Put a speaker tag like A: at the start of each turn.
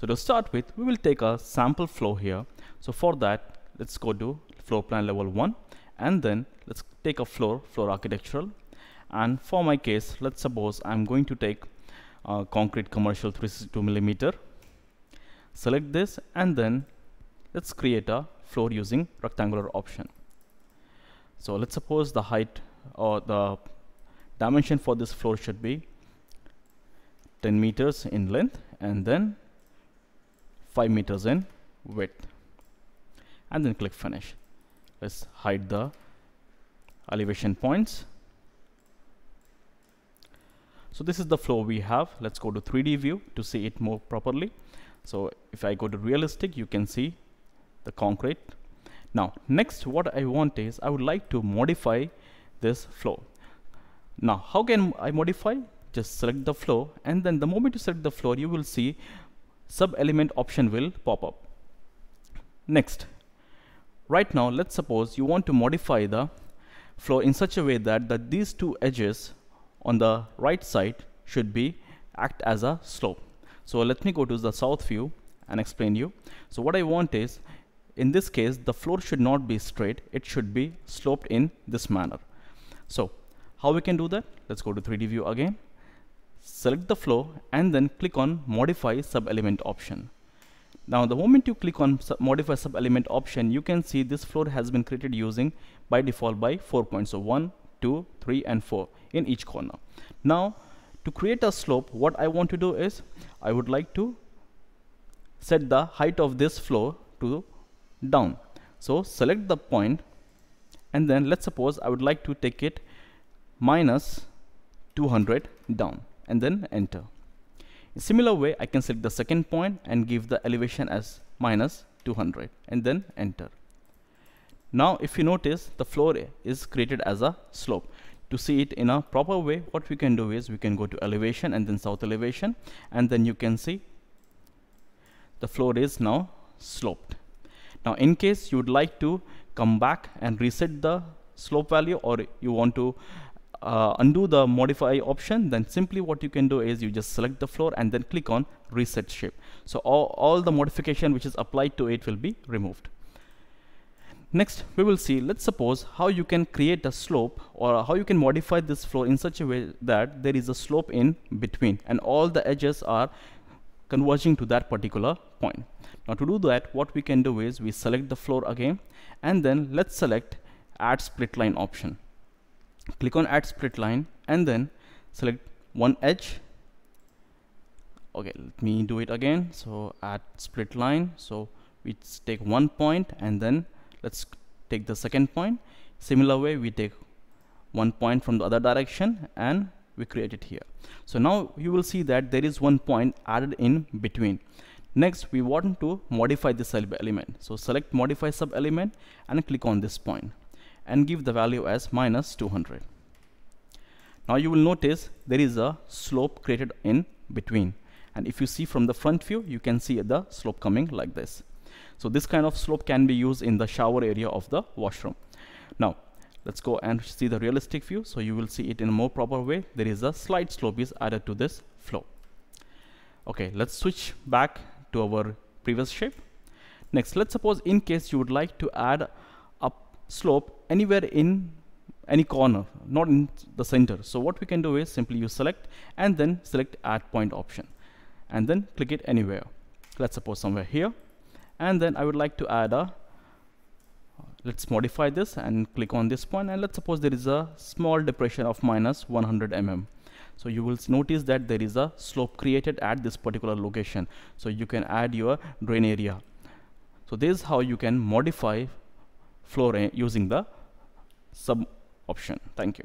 A: So to start with, we will take a sample flow here. So for that, let's go to floor plan level 1 and then let's take a floor, floor architectural. And for my case, let's suppose I'm going to take a concrete commercial 362 millimeter. Select this and then let's create a floor using rectangular option. So let's suppose the height or the dimension for this floor should be 10 meters in length and then 5 meters in width. And then click finish. Let's hide the elevation points. So this is the flow we have. Let's go to 3d view to see it more properly. So if I go to realistic you can see the concrete. Now next what I want is I would like to modify this flow. Now how can I modify? Just select the flow and then the moment you select the floor you will see sub element option will pop up. Next right now let's suppose you want to modify the flow in such a way that, that these two edges on the right side should be act as a slope. So let me go to the south view and explain you. So what I want is in this case the floor should not be straight it should be sloped in this manner. So how we can do that? Let's go to 3d view again select the flow and then click on modify sub element option. Now the moment you click on sub modify sub element option you can see this floor has been created using by default by four points. So one two three and four in each corner. Now to create a slope what I want to do is I would like to set the height of this floor to down. So select the point and then let's suppose I would like to take it minus 200 down and then enter. In similar way, I can select the second point and give the elevation as minus 200 and then enter. Now, if you notice, the floor is created as a slope. To see it in a proper way, what we can do is we can go to elevation and then south elevation and then you can see the floor is now sloped. Now, in case you would like to come back and reset the slope value or you want to uh, undo the modify option then simply what you can do is you just select the floor and then click on reset shape. So all, all the modification which is applied to it will be removed. Next we will see let's suppose how you can create a slope or how you can modify this floor in such a way that there is a slope in between and all the edges are converging to that particular point. Now to do that what we can do is we select the floor again and then let's select add split line option click on add split line and then select one edge. Okay let me do it again. So add split line. So we take one point and then let's take the second point. Similar way we take one point from the other direction and we create it here. So now you will see that there is one point added in between. Next we want to modify this sub element so select modify sub element and click on this point and give the value as minus 200. Now you will notice there is a slope created in between and if you see from the front view you can see the slope coming like this. So this kind of slope can be used in the shower area of the washroom. Now let's go and see the realistic view so you will see it in a more proper way there is a slight slope is added to this flow. Okay let's switch back to our previous shape. Next let's suppose in case you would like to add a slope anywhere in any corner not in the center. So what we can do is simply you select and then select add point option and then click it anywhere. Let's suppose somewhere here. And then I would like to add a let's modify this and click on this point. And let's suppose there is a small depression of minus 100 mm. So you will notice that there is a slope created at this particular location. So you can add your drain area. So this is how you can modify floor using the sub option. Thank you.